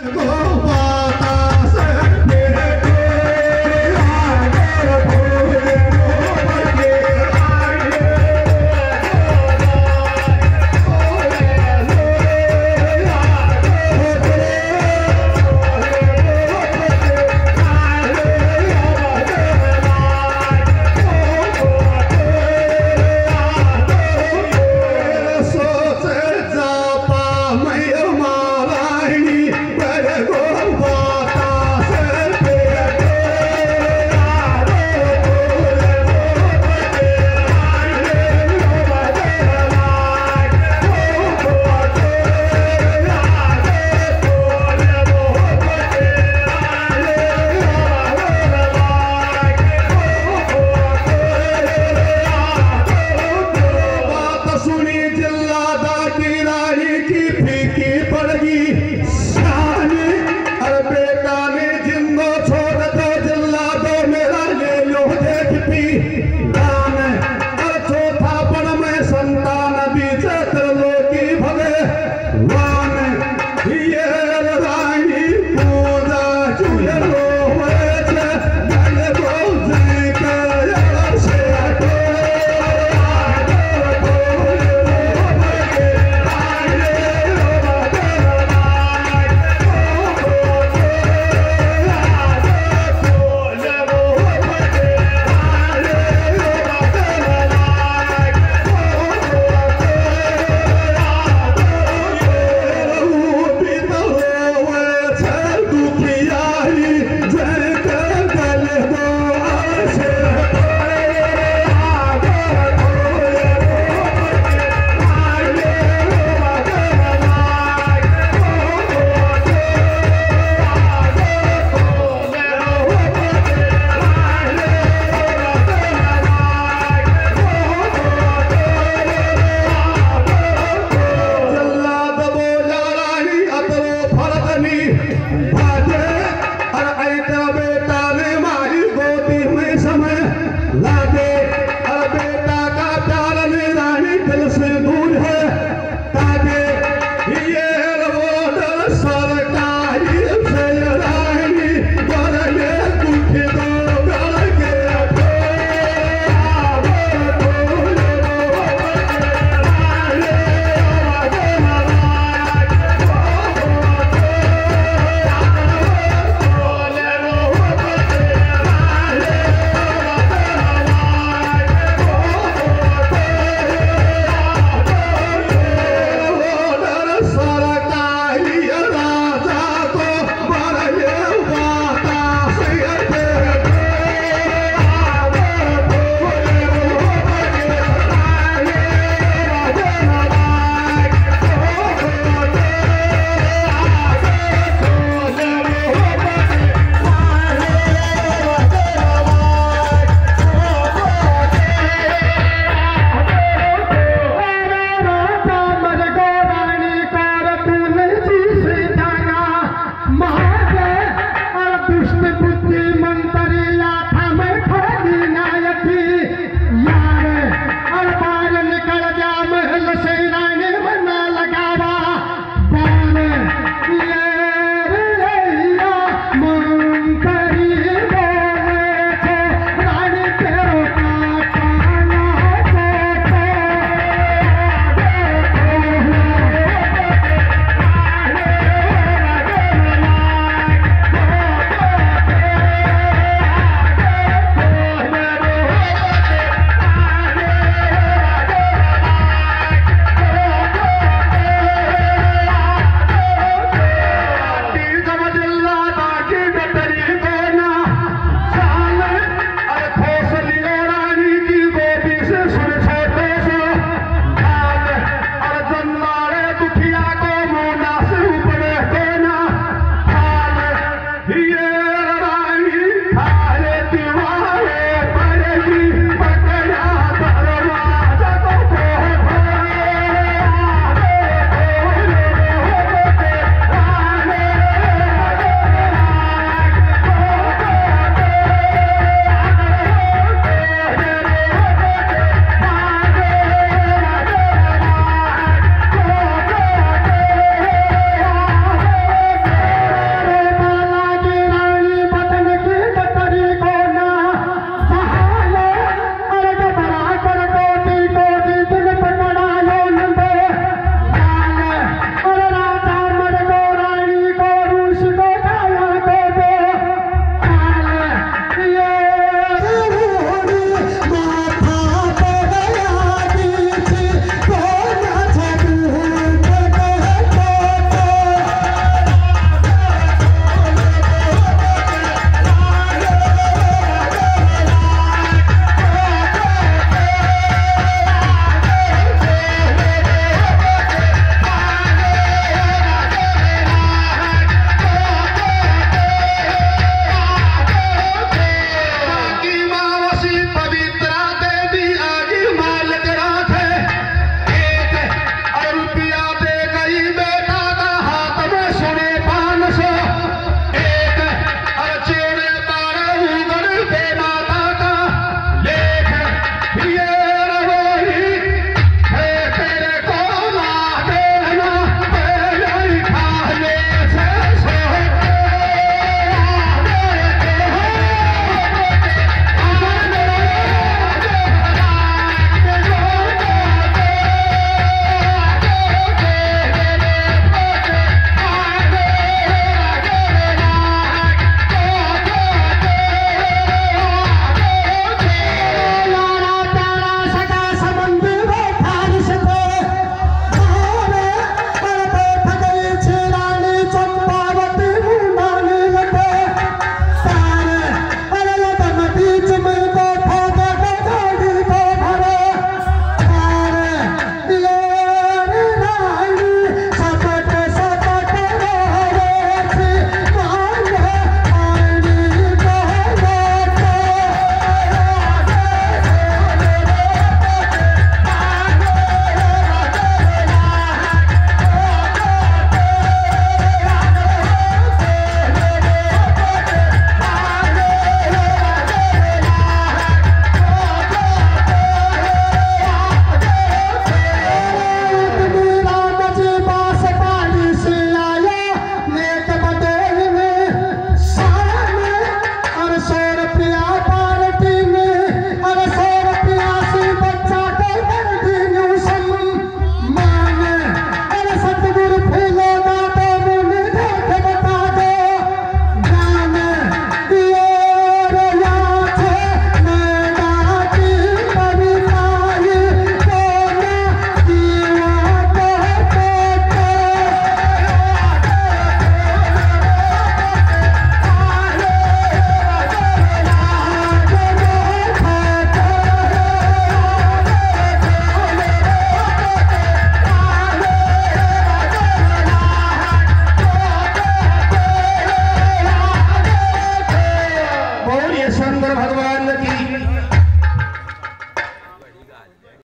Come on.